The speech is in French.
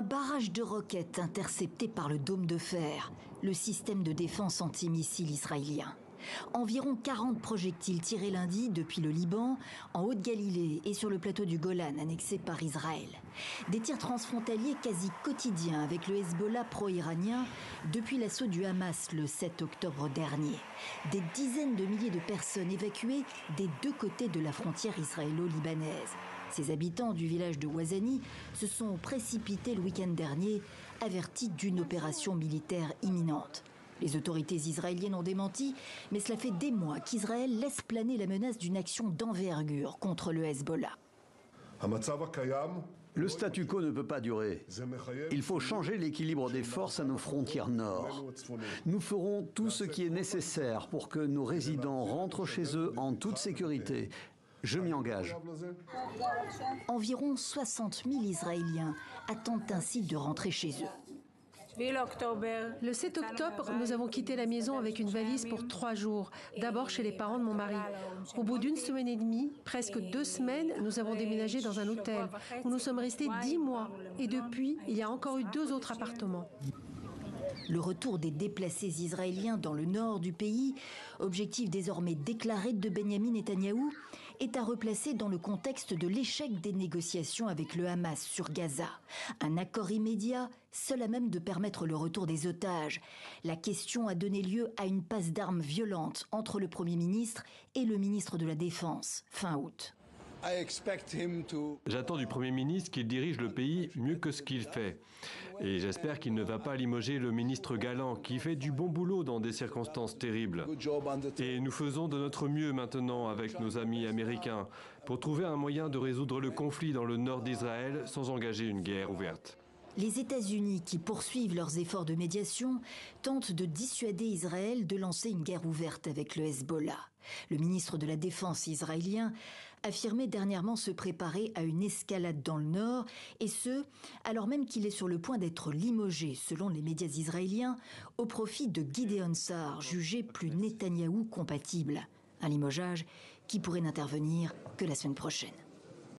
Un barrage de roquettes intercepté par le dôme de fer, le système de défense antimissile israélien. Environ 40 projectiles tirés lundi depuis le Liban, en Haute-Galilée et sur le plateau du Golan annexé par Israël. Des tirs transfrontaliers quasi quotidiens avec le Hezbollah pro-iranien depuis l'assaut du Hamas le 7 octobre dernier. Des dizaines de milliers de personnes évacuées des deux côtés de la frontière israélo-libanaise. Ces habitants du village de Ouazani se sont précipités le week-end dernier, avertis d'une opération militaire imminente. Les autorités israéliennes ont démenti, mais cela fait des mois qu'Israël laisse planer la menace d'une action d'envergure contre le Hezbollah. Le statu quo ne peut pas durer. Il faut changer l'équilibre des forces à nos frontières nord. Nous ferons tout ce qui est nécessaire pour que nos résidents rentrent chez eux en toute sécurité. Je m'y engage. Environ 60 000 Israéliens attendent ainsi de rentrer chez eux. Le 7 octobre, nous avons quitté la maison avec une valise pour trois jours, d'abord chez les parents de mon mari. Au bout d'une semaine et demie, presque deux semaines, nous avons déménagé dans un hôtel où nous sommes restés dix mois. Et depuis, il y a encore eu deux autres appartements. Le retour des déplacés israéliens dans le nord du pays, objectif désormais déclaré de Benjamin Netanyahou, est à replacer dans le contexte de l'échec des négociations avec le Hamas sur Gaza. Un accord immédiat, seul à même de permettre le retour des otages. La question a donné lieu à une passe d'armes violente entre le Premier ministre et le ministre de la Défense, fin août. J'attends du Premier ministre qu'il dirige le pays mieux que ce qu'il fait. Et j'espère qu'il ne va pas limoger le ministre Galland, qui fait du bon boulot dans des circonstances terribles. Et nous faisons de notre mieux maintenant avec nos amis américains pour trouver un moyen de résoudre le conflit dans le nord d'Israël sans engager une guerre ouverte. Les États-Unis, qui poursuivent leurs efforts de médiation, tentent de dissuader Israël de lancer une guerre ouverte avec le Hezbollah. Le ministre de la Défense israélien affirmait dernièrement se préparer à une escalade dans le nord, et ce, alors même qu'il est sur le point d'être limogé, selon les médias israéliens, au profit de Gideon Sar, jugé plus Netanyahou compatible. Un limogeage qui pourrait n'intervenir que la semaine prochaine.